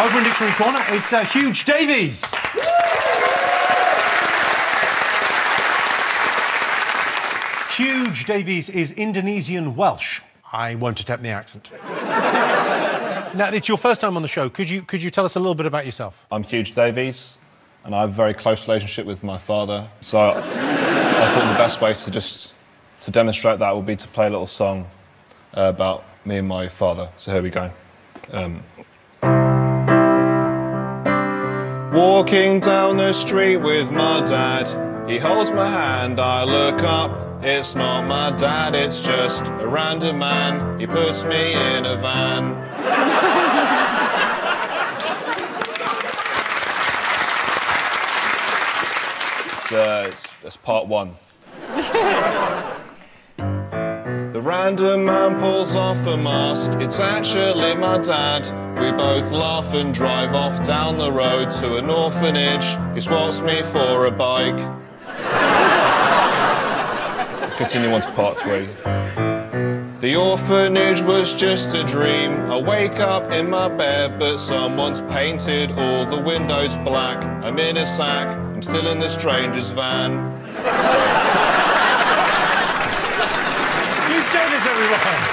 Over in Dictionary Corner, it's uh, Huge Davies. Huge Davies is Indonesian Welsh. I won't attempt the accent. now, it's your first time on the show. Could you, could you tell us a little bit about yourself? I'm Huge Davies, and I have a very close relationship with my father. So I thought the best way to just to demonstrate that would be to play a little song uh, about me and my father. So here we go. Um, Walking down the street with my dad, he holds my hand, I look up. It's not my dad, it's just a random man. He puts me in a van. it's, uh, it's, it's part one. Random man pulls off a mask, it's actually my dad. We both laugh and drive off down the road to an orphanage. He swaps me for a bike. Continue on to part three. The orphanage was just a dream. I wake up in my bed, but someone's painted all the windows black. I'm in a sack, I'm still in the stranger's van. Hall of